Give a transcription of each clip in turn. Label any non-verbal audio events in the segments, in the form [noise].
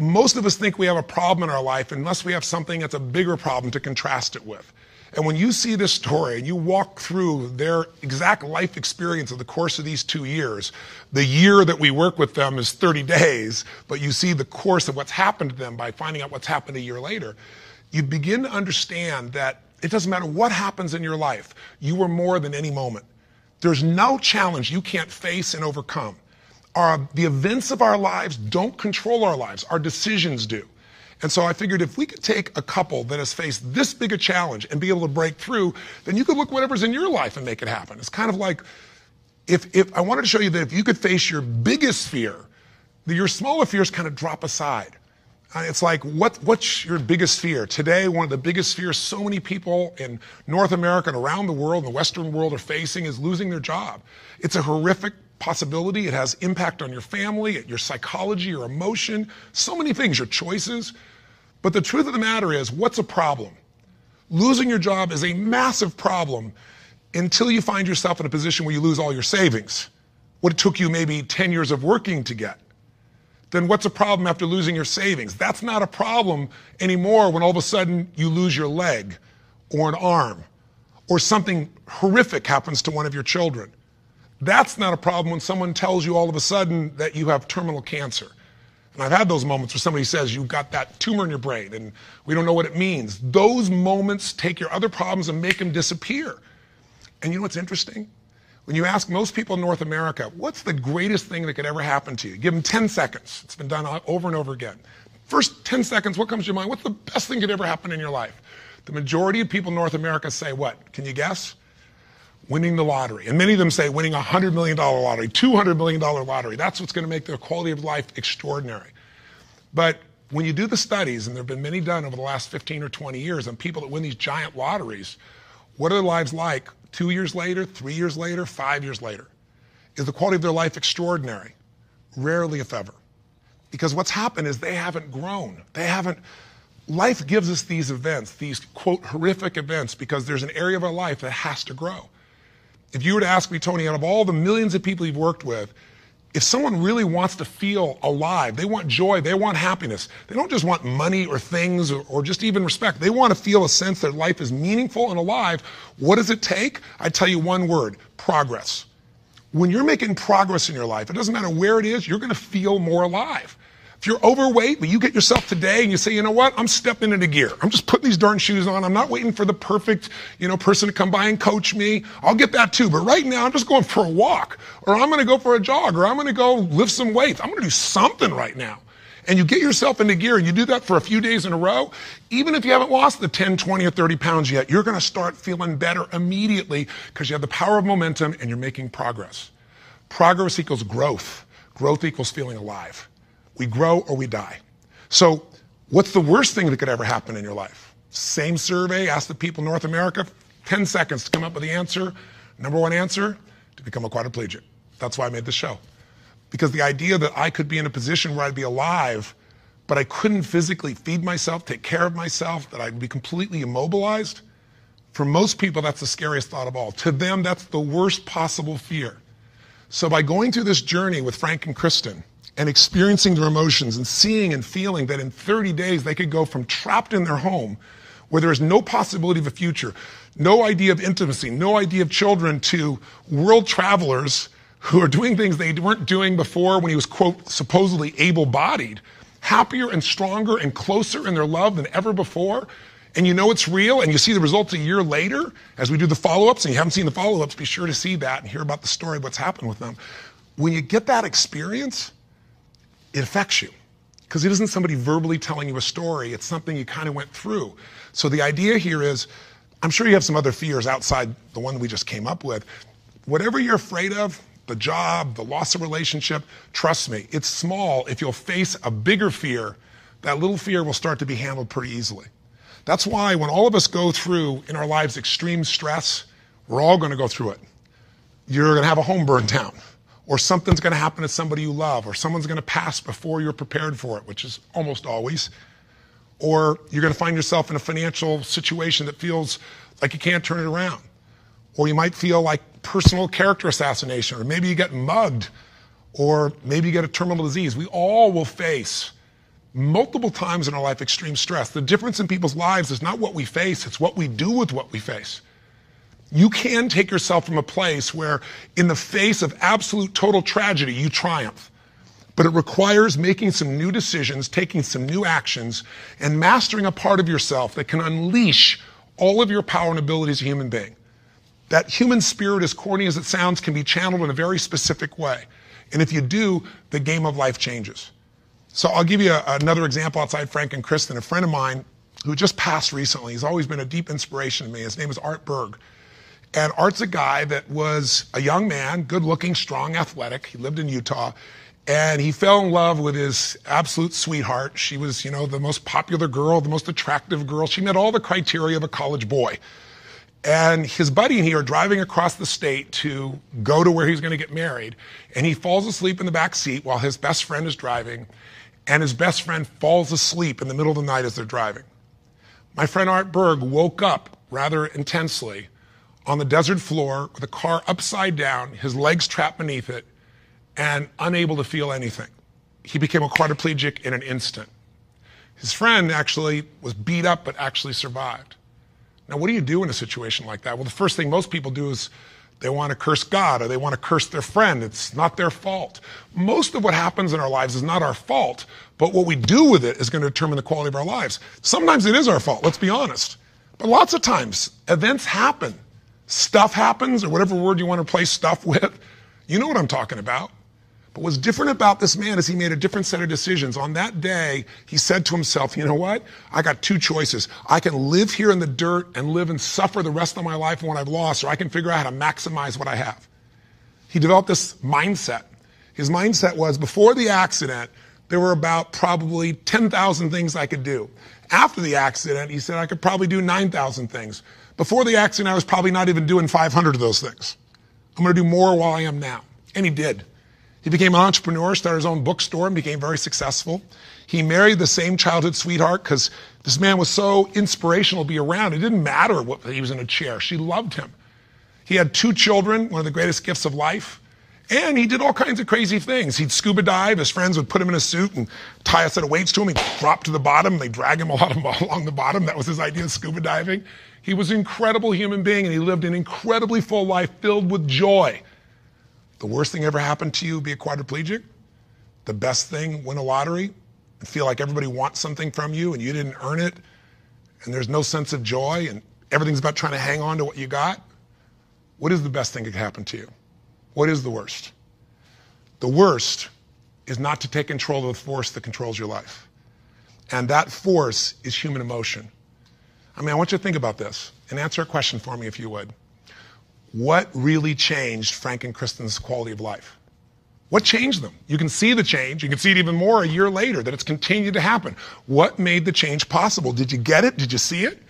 most of us think we have a problem in our life unless we have something that's a bigger problem to contrast it with. And when you see this story and you walk through their exact life experience of the course of these two years, the year that we work with them is 30 days, but you see the course of what's happened to them by finding out what's happened a year later, you begin to understand that it doesn't matter what happens in your life, you are more than any moment. There's no challenge you can't face and overcome. Our, the events of our lives don't control our lives, our decisions do. And so I figured if we could take a couple that has faced this big a challenge and be able to break through, then you could look whatever's in your life and make it happen. It's kind of like if, if I wanted to show you that if you could face your biggest fear, your smaller fears kind of drop aside. Uh, it's like, what, what's your biggest fear? Today, one of the biggest fears so many people in North America and around the world, in the Western world, are facing is losing their job. It's a horrific possibility. It has impact on your family, your psychology, your emotion, so many things, your choices. But the truth of the matter is, what's a problem? Losing your job is a massive problem until you find yourself in a position where you lose all your savings. What it took you maybe 10 years of working to get. Then what's a problem after losing your savings? That's not a problem anymore when all of a sudden you lose your leg or an arm or something horrific happens to one of your children. That's not a problem when someone tells you all of a sudden that you have terminal cancer. And I've had those moments where somebody says you've got that tumor in your brain and we don't know what it means. Those moments take your other problems and make them disappear. And you know what's interesting? When you ask most people in North America, what's the greatest thing that could ever happen to you? Give them 10 seconds. It's been done over and over again. First 10 seconds, what comes to your mind? What's the best thing that could ever happen in your life? The majority of people in North America say what? Can you guess? Winning the lottery. And many of them say winning a $100 million lottery, $200 million lottery. That's what's going to make their quality of life extraordinary. But when you do the studies, and there have been many done over the last 15 or 20 years on people that win these giant lotteries, what are their lives like two years later, three years later, five years later? Is the quality of their life extraordinary? Rarely, if ever. Because what's happened is they haven't grown. They haven't. Life gives us these events, these quote horrific events, because there's an area of our life that has to grow. If you were to ask me, Tony, out of all the millions of people you've worked with, if someone really wants to feel alive, they want joy, they want happiness, they don't just want money or things or, or, just even respect. They want to feel a sense that life is meaningful and alive. What does it take? I tell you one word progress. When you're making progress in your life, it doesn't matter where it is, you're going to feel more alive. If you're overweight, but you get yourself today and you say, you know what, I'm stepping into gear. I'm just putting these darn shoes on. I'm not waiting for the perfect, you know, person to come by and coach me. I'll get that too. But right now, I'm just going for a walk, or I'm going to go for a jog, or I'm going to go lift some weights. I'm going to do something right now. And you get yourself into gear and you do that for a few days in a row, even if you haven't lost the 10, 20, or 30 pounds yet, you're going to start feeling better immediately because you have the power of momentum and you're making progress. Progress equals growth. Growth equals feeling alive. We grow or we die. So, what's the worst thing that could ever happen in your life? Same survey, ask the people in North America, 10 seconds to come up with the answer. Number one answer, to become a quadriplegic. That's why I made the show. Because the idea that I could be in a position where I'd be alive, but I couldn't physically feed myself, take care of myself, that I'd be completely immobilized, for most people, that's the scariest thought of all. To them, that's the worst possible fear. So by going through this journey with Frank and Kristen, and experiencing their emotions and seeing and feeling that in 30 days they could go from trapped in their home where there is no possibility of a future, no idea of intimacy, no idea of children to world travelers who are doing things they weren't doing before when he was, quote, supposedly able bodied, happier and stronger and closer in their love than ever before. And you know it's real, and you see the results a year later as we do the follow ups, and you haven't seen the follow ups, be sure to see that and hear about the story, of what's happened with them. When you get that experience, it affects you because it isn't somebody verbally telling you a story, it's something you kind of went through. So the idea here is I'm sure you have some other fears outside the one we just came up with. Whatever you're afraid of, the job, the loss of relationship, trust me, it's small. If you'll face a bigger fear, that little fear will start to be handled pretty easily. That's why when all of us go through in our lives extreme stress, we're all going to go through it. You're going to have a home burned down or something's going to happen to somebody you love, or someone's going to pass before you're prepared for it, which is almost always, or you're going to find yourself in a financial situation that feels like you can't turn it around, or you might feel like personal character assassination, or maybe you get mugged, or maybe you get a terminal disease. We all will face multiple times in our life extreme stress. The difference in people's lives is not what we face, it's what we do with what we face. You can take yourself from a place where, in the face of absolute total tragedy, you triumph. But it requires making some new decisions, taking some new actions, and mastering a part of yourself that can unleash all of your power and ability as a human being. That human spirit, as corny as it sounds, can be channeled in a very specific way. And if you do, the game of life changes. So I'll give you a, another example outside Frank and Kristen. A friend of mine who just passed recently, he's always been a deep inspiration to me. His name is Art Berg. And Art's a guy that was a young man, good looking, strong, athletic. He lived in Utah. And he fell in love with his absolute sweetheart. She was, you know, the most popular girl, the most attractive girl. She met all the criteria of a college boy. And his buddy and he are driving across the state to go to where he's going to get married. And he falls asleep in the back seat while his best friend is driving. And his best friend falls asleep in the middle of the night as they're driving. My friend Art Berg woke up rather intensely on the desert floor with the car upside down, his legs trapped beneath it, and unable to feel anything. He became a quadriplegic in an instant. His friend actually was beat up but actually survived. Now, what do you do in a situation like that? Well, the first thing most people do is they want to curse God or they want to curse their friend. It's not their fault. Most of what happens in our lives is not our fault, but what we do with it is going to determine the quality of our lives. Sometimes it is our fault, let's be honest. But lots of times, events happen. Stuff happens, or whatever word you want to replace stuff with. You know what I'm talking about. But what's different about this man is he made a different set of decisions. On that day, he said to himself, you know what? I got two choices. I can live here in the dirt and live and suffer the rest of my life on what I've lost, or I can figure out how to maximize what I have. He developed this mindset. His mindset was before the accident, there were about probably 10,000 things I could do. After the accident, he said I could probably do 9,000 things. Before the accident, I was probably not even doing 500 of those things. I'm going to do more while I am now. And he did. He became an entrepreneur, started his own bookstore, and became very successful. He married the same childhood sweetheart because this man was so inspirational to be around. It didn't matter what he was in a chair. She loved him. He had two children, one of the greatest gifts of life. And he did all kinds of crazy things. He'd scuba dive. His friends would put him in a suit and tie a set of weights to him. He'd drop to the bottom. They'd drag him [laughs] along the bottom. That was his idea of scuba diving. He was an incredible human being and he lived an incredibly full life filled with joy. The worst thing ever happened to you, be a quadriplegic. The best thing, win a lottery and feel like everybody wants something from you and you didn't earn it and there's no sense of joy and everything's about trying to hang on to what you got. What is the best thing that could happen to you? What is the worst? The worst is not to take control of the force that controls your life. And that force is human emotion. I mean, I want you to think about this and answer a question for me if you would. What really changed Frank and Kristen's quality of life? What changed them? You can see the change. You can see it even more a year later that it's continued to happen. What made the change possible? Did you get it? Did you see it?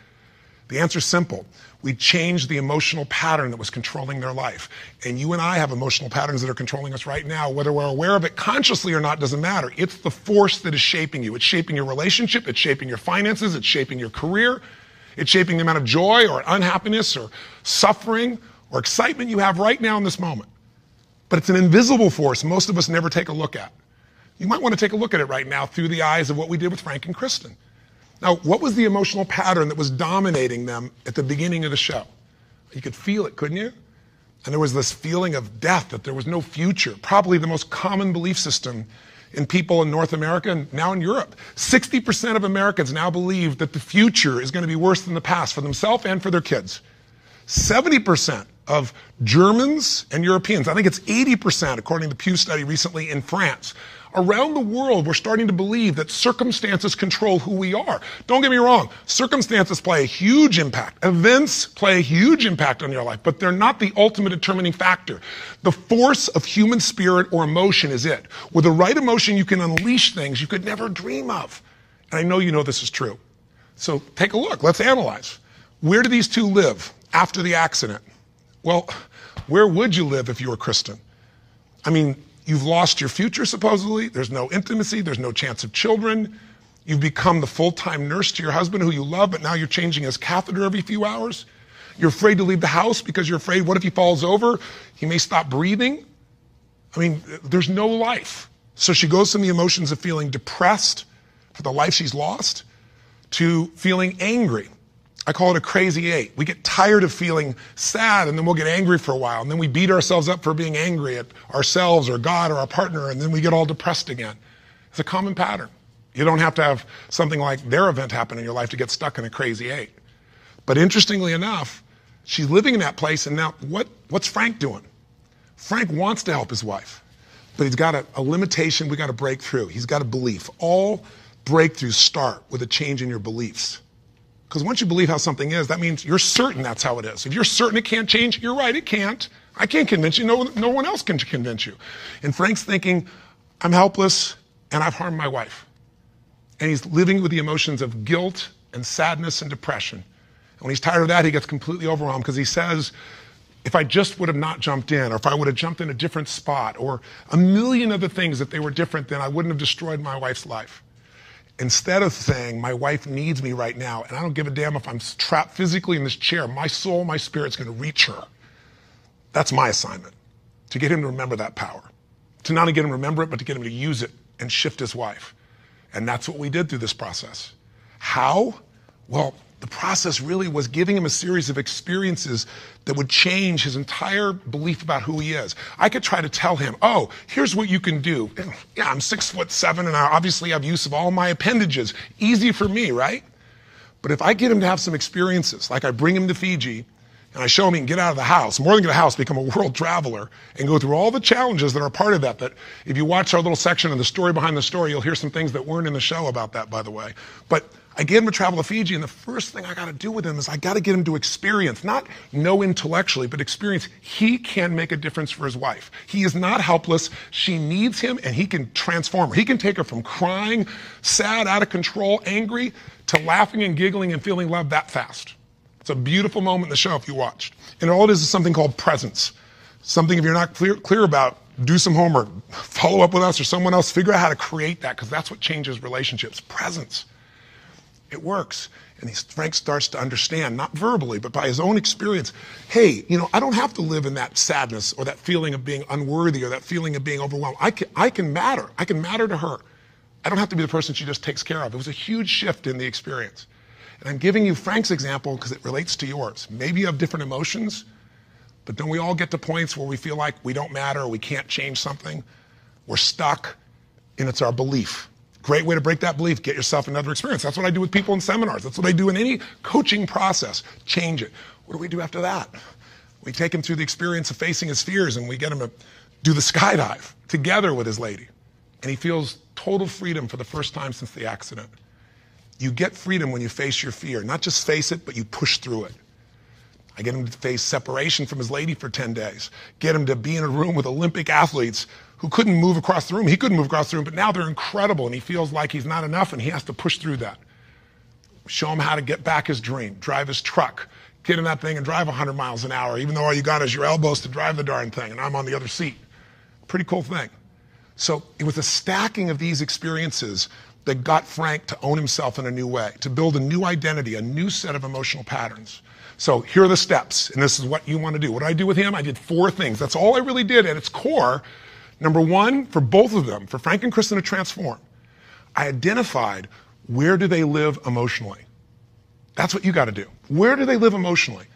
The answer is simple. We changed the emotional pattern that was controlling their life. And you and I have emotional patterns that are controlling us right now. Whether we're aware of it consciously or not doesn't matter. It's the force that is shaping you. It's shaping your relationship. It's shaping your finances. It's shaping your career. It's shaping the amount of joy or unhappiness or suffering or excitement you have right now in this moment. But it's an invisible force most of us never take a look at. You might want to take a look at it right now through the eyes of what we did with Frank and Kristen. Now, what was the emotional pattern that was dominating them at the beginning of the show? You could feel it, couldn't you? And there was this feeling of death, that there was no future, probably the most common belief system in people in North America and now in Europe. 60% of Americans now believe that the future is going to be worse than the past for themselves and for their kids. 70% of Germans and Europeans, I think it's 80%, according to the Pew study recently in France. Around the world, we're starting to believe that circumstances control who we are. Don't get me wrong, circumstances play a huge impact. Events play a huge impact on your life, but they're not the ultimate determining factor. The force of human spirit or emotion is it. With the right emotion, you can unleash things you could never dream of. And I know you know this is true. So take a look, let's analyze. Where do these two live after the accident? Well, where would you live if you were Kristen? I mean, you've lost your future, supposedly. There's no intimacy, there's no chance of children. You've become the full time nurse to your husband who you love, but now you're changing his catheter every few hours. You're afraid to leave the house because you're afraid, what if he falls over? He may stop breathing. I mean, there's no life. So she goes from the emotions of feeling depressed, for the life she's lost to feeling angry. I call it a crazy eight. We get tired of feeling sad and then we'll get angry for a while and then we beat ourselves up for being angry at ourselves or God or our partner and then we get all depressed again. It's a common pattern. You don't have to have something like their event happen in your life to get stuck in a crazy eight. But interestingly enough, she's living in that place and now what, what's Frank doing? Frank wants to help his wife, but he's got a, a limitation we got to break through. He's got a belief. All breakthroughs start with a change in your beliefs. Because once you believe how something is, that means you're certain that's how it is. If you're certain it can't change, you're right, it can't. I can't convince you. No, no one else can convince you. And Frank's thinking, I'm helpless and I've harmed my wife. And he's living with the emotions of guilt and sadness and depression. And when he's tired of that, he gets completely overwhelmed because he says, if I just would have not jumped in, or if I would have jumped in a different spot, or a million other things, if they were different, then I wouldn't have destroyed my wife's life instead of saying, My wife needs me right now, and I don't give a damn if I'm trapped physically in this chair, my soul, my spirit's going to reach her. That's my assignment to get him to remember that power. To not only get him to remember it, but to get him to use it and shift his wife. And that's what we did through this process. How? Well, the process really was giving him a series of experiences that would change his entire belief about who he is. I could try to tell him, oh, here's what you can do. [clears throat] Yeah, I'm six foot seven and I obviously have use of all my appendages. Easy for me, right? But if I get him to have some experiences, like I bring him to Fiji and I show him he can get out of the house, more than get a house, become a [laughs] world traveler, and go through all the challenges that are part of that. That if you watch our little section of the story behind the story, you'll hear some things that weren't in the show about that, by the way. But I get him to travel to Fiji, and the first thing I got to do with him is I got to get him to experience, not know intellectually, but experience he can make a difference for his wife. He is not helpless. She needs him, and he can transform her. He can take her from crying, sad, out of control, angry, to laughing and giggling and feeling love that fast. It's a beautiful moment in the show if you watched. And all it is is something called presence. Something, if you're not clear, clear about, do some homework, follow up with us or someone else, figure out how to create that, because that's what changes relationships. Presence. It works. And he, Frank starts to understand, not verbally, but by his own experience, hey, you know, I don't have to live in that sadness or that feeling of being unworthy or that feeling of being overwhelmed. I can, I can matter. I can matter to her. I don't have to be the person she just takes care of. It was a huge shift in the experience. And I'm giving you Frank's example because it relates to yours. Maybe you have different emotions, but don't we all get to points where we feel like we don't matter or we can't change something? We're stuck, and it's our belief. Great way to break that belief. Get yourself another experience. That's what I do with people in seminars. That's what I do in any coaching process. Change it. What do we do after that? We take him through the experience of facing his fears and we get him to do the skydive together with his lady. And he feels total freedom for the first time since the accident. You get freedom when you face your fear. Not just face it, but you push through it. I get him to face separation from his lady for 10 days. Get him to be in a room with Olympic athletes who couldn't move across the room. He couldn't move across the room, but now they're incredible and he feels like he's not enough and he has to push through that. Show him how to get back his dream, drive his truck, get in that thing and drive 100 miles an hour, even though all you got is your elbows to drive the darn thing and I'm on the other seat. Pretty cool thing. So it was a stacking of these experiences that got Frank to own himself in a new way, to build a new identity, a new set of emotional patterns. So here are the steps, and this is what you want to do. What I do with him? I did four things. That's all I really did at its core Number one, for both of them, for Frank and Kristen to transform, I identified where do they live emotionally. That's what you got to do. Where do they live emotionally?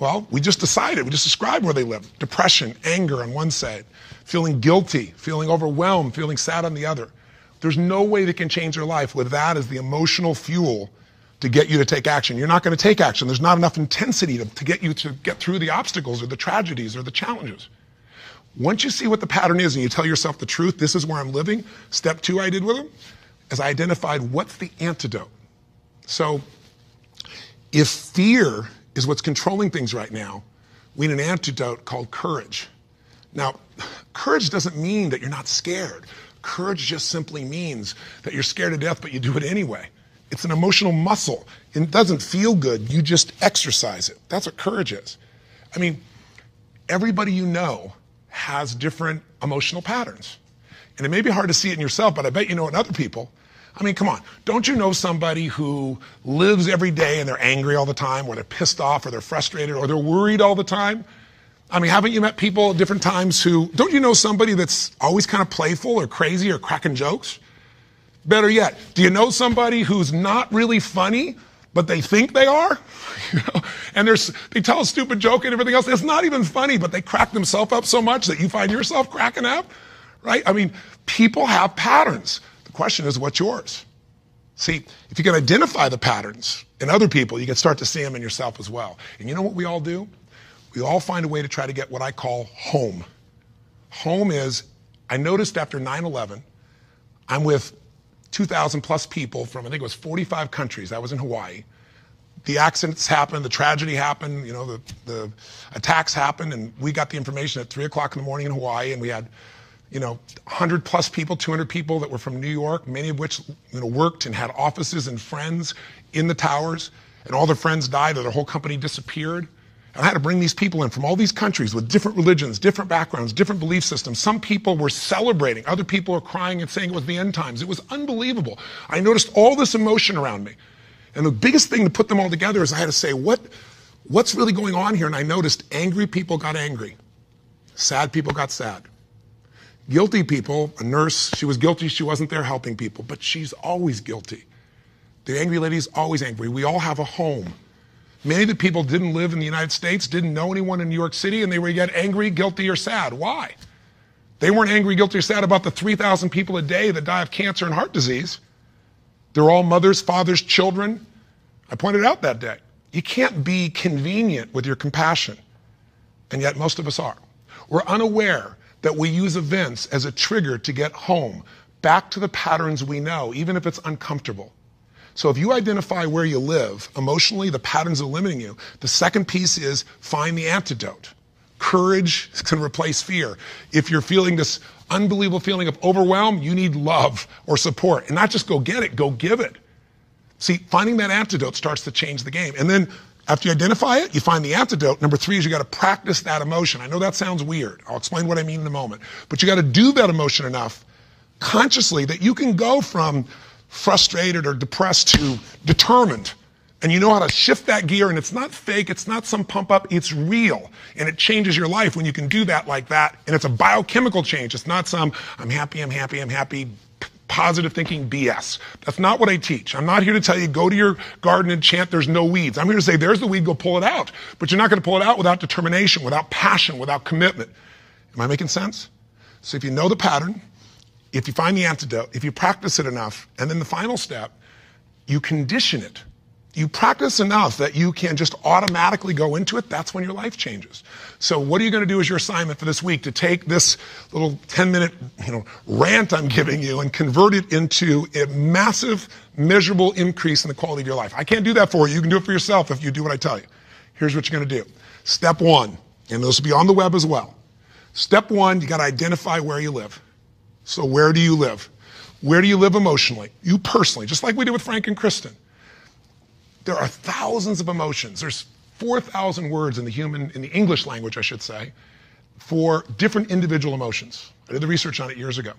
Well, we just decided, we just described where they live. Depression, anger on one side, feeling guilty, feeling overwhelmed, feeling sad on the other. There's no way they can change their life with that as the emotional fuel to get you to take action. You're not going to take action. There's not enough intensity to, to get you to get through the obstacles or the tragedies or the challenges. Once you see what the pattern is and you tell yourself the truth, this is where I'm living, step two I did with him is I identified what's the antidote. So if fear is what's controlling things right now, we need an antidote called courage. Now, courage doesn't mean that you're not scared. Courage just simply means that you're scared to death, but you do it anyway. It's an emotional muscle. It doesn't feel good. You just exercise it. That's what courage is. I mean, everybody you know has different emotional patterns. And it may be hard to see it in yourself, but I bet you know in other people. I mean, come on. Don't you know somebody who lives every day and they're angry all the time, or they're pissed off, or they're frustrated, or they're worried all the time? I mean, haven't you met people at different times who, don't you know somebody that's always kind of playful or crazy or cracking jokes? Better yet, do you know somebody who's not really funny, but they think they are? [laughs] You know? And they tell a stupid joke and everything else. It's not even funny, but they crack themselves up so much that you find yourself cracking up, right? I mean, people have patterns. The question is, what's yours? See, if you can identify the patterns in other people, you can start to see them in yourself as well. And you know what we all do? We all find a way to try to get what I call home. Home is, I noticed after 9 11, I'm with 2,000 plus people from, I think it was 45 countries. I was in Hawaii. The accidents happened, the tragedy happened, you know, the, the attacks happened, and we got the information at 3 o'clock in the morning in Hawaii, and we had, you know, 100 plus people, 200 people that were from New York, many of which, you know, worked and had offices and friends in the towers, and all their friends died or their whole company disappeared. And I had to bring these people in from all these countries with different religions, different backgrounds, different belief systems. Some people were celebrating. Other people were crying and saying it was the end times. It was unbelievable. I noticed all this emotion around me. And the biggest thing to put them all together is I had to say, what, what's really going on here? And I noticed angry people got angry. Sad people got sad. Guilty people, a nurse, she was guilty, she wasn't there helping people, but she's always guilty. The angry lady is always angry. We all have a home. Many of the people didn't live in the United States, didn't know anyone in New York City, and they were yet angry, guilty, or sad. Why? They weren't angry, guilty, or sad about the 3,000 people a day that die of cancer and heart disease. They're all mothers, fathers, children. I pointed out that day. You can't be convenient with your compassion, and yet most of us are. We're unaware that we use events as a trigger to get home, back to the patterns we know, even if it's uncomfortable. So if you identify where you live emotionally, the patterns are limiting you, the second piece is find the antidote. Courage [laughs] can replace fear. If you're feeling this unbelievable feeling of overwhelm, you need love or support. And not just go get it, go give it. See, finding that antidote starts to change the game. And then after you identify it, you find the antidote. Number three is you got to practice that emotion. I know that sounds weird. I'll explain what I mean in a moment. But you got to do that emotion enough consciously that you can go from frustrated or depressed to determined. And you know how to shift that gear, and it's not fake, it's not some pump up, it's real. And it changes your life when you can do that like that. And it's a biochemical change. It's not some, I'm happy, I'm happy, I'm happy, positive thinking BS. That's not what I teach. I'm not here to tell you go to your garden and chant there's no weeds. I'm here to say there's the weed, go pull it out. But you're not going to pull it out without determination, without passion, without commitment. Am I making sense? So if you know the pattern, if you find the antidote, if you practice it enough, and then the final step, you condition it. You practice enough that you can just automatically go into it, that's when your life changes. So what are you going to do as your assignment for this week to take this little 10 minute, you know, rant I'm giving you and convert it into a massive, measurable increase in the quality of your life? I can't do that for you. You can do it for yourself if you do what I tell you. Here's what you're going to do. Step one, and this will be on the web as well. Step one, you got to identify where you live. So where do you live? Where do you live emotionally? You personally, just like we did with Frank and Kristen. There are thousands of emotions. There's 4,000 words in the human, in the English language, I should say, for different individual emotions. I did the research on it years ago.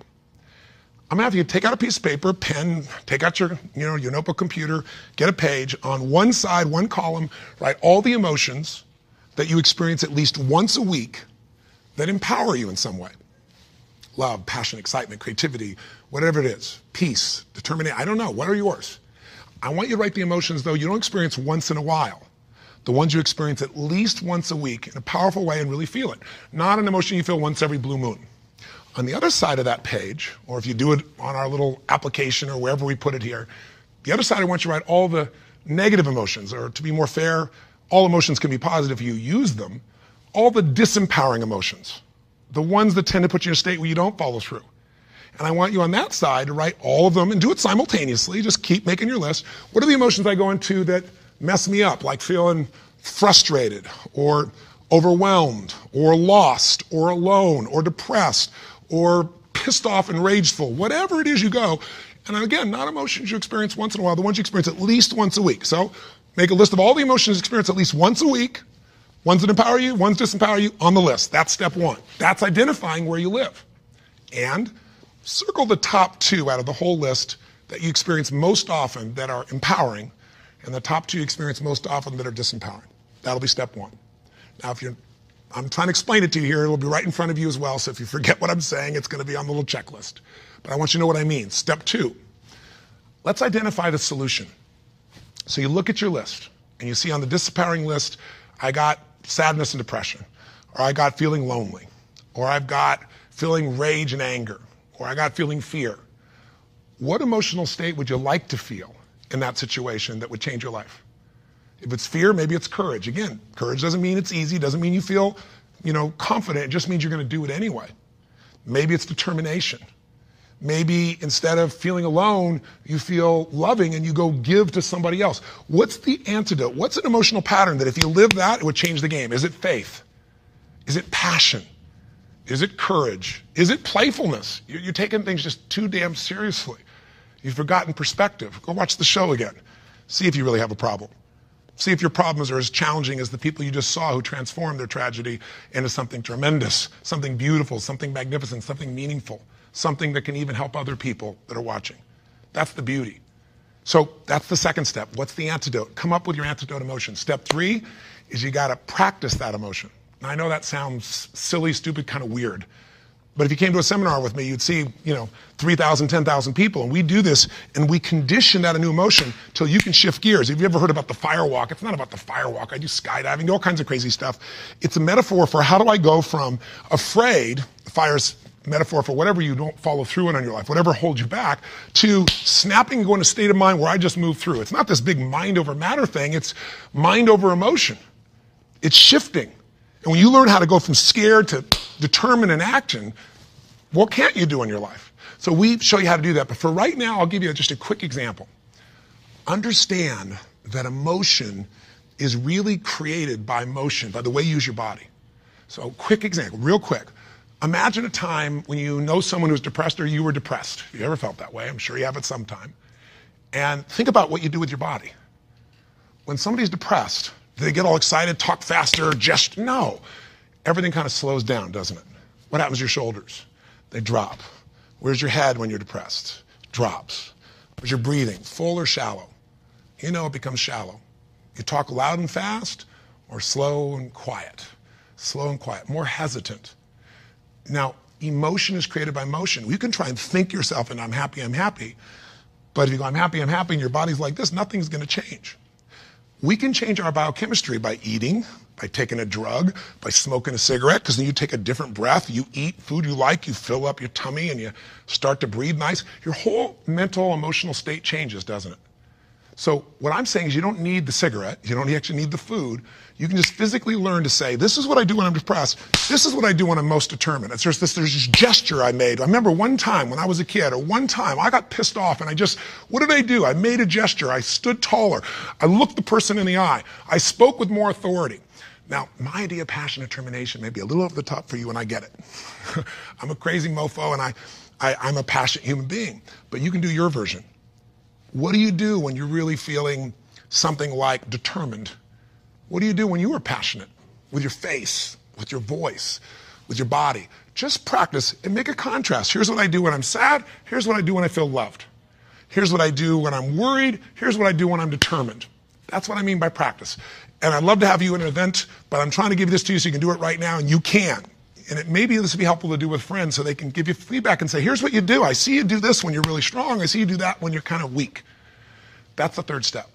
I'm gonna have you take out a piece of paper, pen, take out your, you know, your notebook computer, get a page. On one side, one column, write all the emotions that you experience at least once a week that empower you in some way love, passion, excitement, creativity, whatever it is, peace, determination. I don't know. What are yours? I want you to write the emotions, though, you don't experience once in a while. The ones you experience at least once a week in a powerful way and really feel it. Not an emotion you feel once every blue moon. On the other side of that page, or if you do it on our little application or wherever we put it here, the other side, I want you to write all the negative emotions, or to be more fair, all emotions can be positive if you use them, all the disempowering emotions the ones that tend to put you in a state where you don't follow through. And I want you on that side to write all of them and do it simultaneously. Just keep making your list. What are the emotions I go into that mess me up, like feeling frustrated or overwhelmed or lost or alone or depressed or pissed off and rageful, whatever it is you go. And again, not emotions you experience once in a while, the ones you experience at least once a week. So make a list of all the emotions you experience at least once a week Ones that empower you, ones disempower you on the list. That's step one. That's identifying where you live. And circle the top two out of the whole list that you experience most often that are empowering, and the top two you experience most often that are disempowering. That'll be step one. Now, if you're, I'm trying to explain it to you here, it'll be right in front of you as well. So if you forget what I'm saying, it's going to be on the little checklist. But I want you to know what I mean. Step two, Let's identify the solution. So you look at your list and you see on the disempowering list, I got sadness and depression, or I got feeling lonely, or I've got feeling rage and anger, or I got feeling fear. What emotional state would you like to feel in that situation that would change your life? If it's fear, maybe it's courage. Again, courage doesn't mean it's easy, doesn't mean you feel, you know, confident. It just means you're going to do it anyway. Maybe it's determination. Maybe instead of feeling alone, you feel loving and you go give to somebody else. What's the antidote? What's an emotional pattern that if you live that, it would change the game? Is it faith? Is it passion? Is it courage? Is it playfulness? You're taking things just too damn seriously. You've forgotten perspective. Go watch the show again. See if you really have a problem. See if your problems are as challenging as the people you just saw who transformed their tragedy into something tremendous, something beautiful, something magnificent, something meaningful, something that can even help other people that are watching. That's the beauty. So that's the second step. What's the antidote? Come up with your antidote emotion. Step three is you got to practice that emotion. Now, I know that sounds silly, stupid, kind of weird. But if you came to a seminar with me, you'd see, you know, 3,000, 10,000 people. And we do this and we condition that a new emotion till you can shift gears. Have you ever heard about the fire walk? It's not about the fire walk. I do skydiving, all kinds of crazy stuff. It's a metaphor for how do I go from afraid, fire's metaphor for whatever you don't follow through on in your life, whatever holds you back, to snapping and going to a state of mind where I just move through. It's not this big mind over matter thing. It's mind over emotion. It's shifting. And when you learn how to go from scared to determined in action, what can't you do in your life? So we show you how to do that. But for right now, I'll give you just a quick example. Understand that emotion is really created by motion, by the way you use your body. So, quick example, real quick. Imagine a time when you know someone who's depressed or you were depressed. You ever felt that way, I'm sure you have at some time. And think about what you do with your body. When somebody's depressed, do they get all excited, talk faster, just no. Everything kind of slows down, doesn't it? What happens to your shoulders? They drop. Where's your head when you're depressed? Drops. Where's your breathing? Full or shallow? You know it becomes shallow. You talk loud and fast or slow and quiet. Slow and quiet, more hesitant. Now, emotion is created by motion. You can try and think yourself and I'm happy, I'm happy. But if you go, I'm happy, I'm happy, and your body's like this, nothing's going to change. We can change our biochemistry by eating, by taking a drug, by smoking a cigarette, because then you take a different breath, you eat food you like, you fill up your tummy, and you start to breathe nice. Your whole mental, emotional state changes, doesn't it? So what I'm saying is you don't need the cigarette, you don't actually need the food. You can just physically learn to say, this is what I do when I'm depressed. This is what I do when I'm most determined. It's there's this, there's this gesture I made. I remember one time when I was a kid, or one time I got pissed off and I just, what did I do? I made a gesture. I stood taller. I looked the person in the eye. I spoke with more authority. Now, my idea of passion and determination may be a little over the top for you, and I get it. [laughs] I'm a crazy mofo, and I, I, I'm a passionate human being. But you can do your version. What do you do when you're really feeling something like determined? What do you do when you are passionate with your face, with your voice, with your body? Just practice and make a contrast. Here's what I do when I'm sad. Here's what I do when I feel loved. Here's what I do when I'm worried. Here's what I do when I'm determined. That's what I mean by practice. And I'd love to have you in an event, but I'm trying to give this to you so you can do it right now, and you can. And it maybe this would be helpful to do with friends so they can give you feedback and say, here's what you do. I see you do this when you're really strong. I see you do that when you're kind of weak. That's the third step.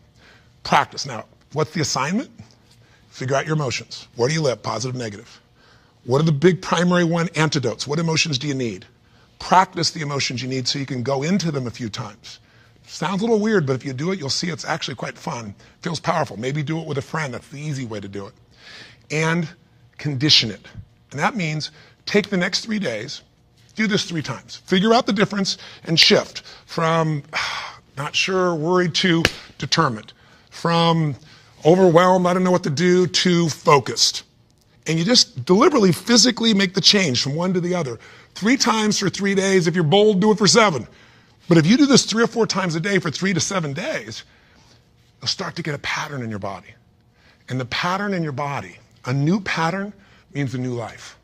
Practice. Now, what's the assignment? Figure out your emotions. Where do you live? Positive, negative. What are the big primary one antidotes? What emotions do you need? Practice the emotions you need so you can go into them a few times. Sounds a little weird, but if you do it, you'll see it's actually quite fun. Feels powerful. Maybe do it with a friend. That's the easy way to do it. And condition it. And that means take the next three days, do this three times. Figure out the difference and shift from [sighs] not sure, worried to determined. From overwhelmed, I don't know what to do, to focused. And you just deliberately, physically make the change from one to the other. Three times for three days. If you're bold, do it for seven. But if you do this three or four times a day for three to seven days, you'll start to get a pattern in your body. And the pattern in your body, a new pattern means a new life.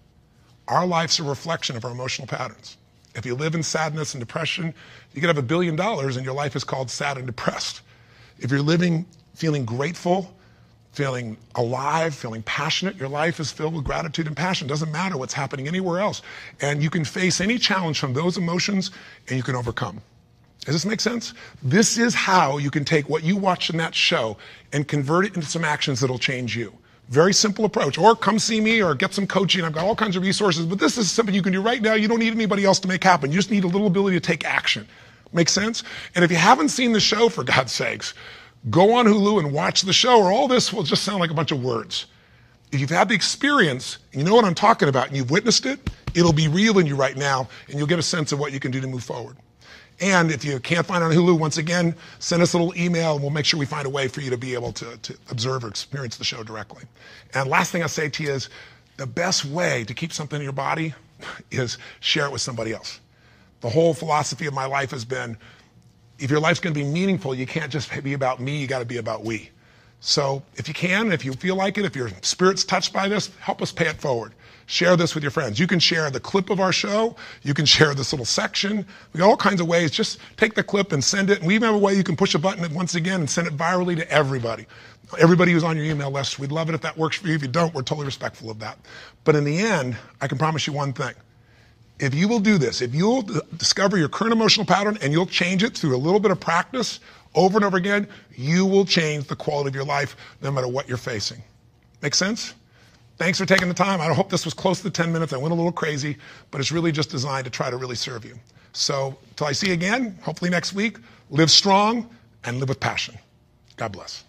Our life's a reflection of our emotional patterns. If you live in sadness and depression, you could have a billion dollars and your life is called sad and depressed. If you're living feeling grateful, feeling alive, feeling passionate, your life is filled with gratitude and passion. Doesn't matter what's happening anywhere else. And you can face any challenge from those emotions and you can overcome. Does this make sense? This is how you can take what you watched in that show and convert it into some actions that'll change you. Very simple approach. Or come see me or get some coaching. I've got all kinds of resources, but this is something you can do right now. You don't need anybody else to make happen. You just need a little ability to take action. Make sense? And if you haven't seen the show, for God's sakes, go on Hulu and watch the show, or all this will just sound like a bunch of words. If you've had the experience, and you know what I'm talking about, and you've witnessed it, it'll be real in you right now, and you'll get a sense of what you can do to move forward. And if you can't find it on Hulu, once again, send us a little email and we'll make sure we find a way for you to be able to, to observe or experience the show directly. And last thing I'll say to you is the best way to keep something in your body is share it with somebody else. The whole philosophy of my life has been if your life's going to be meaningful, you can't just be about me, you got to be about we. So if you can, if you feel like it, if your spirit's touched by this, help us pay it forward. Share this with your friends. You can share the clip of our show. You can share this little section. We got all kinds of ways. Just take the clip and send it. And we even have a way you can push a button once again and send it virally to everybody. Everybody who's on your email list. We'd love it if that works for you. If you don't, we're totally respectful of that. But in the end, I can promise you one thing. If you will do this, if you'll discover your current emotional pattern and you'll change it through a little bit of practice over and over again, you will change the quality of your life no matter what you're facing. Make sense? Thanks for taking the time. I hope this was close to 10 minutes. I went a little crazy, but it's really just designed to try to really serve you. So, till I see you again, hopefully next week, live strong and live with passion. God bless.